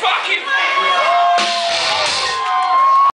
fucking